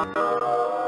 Oh,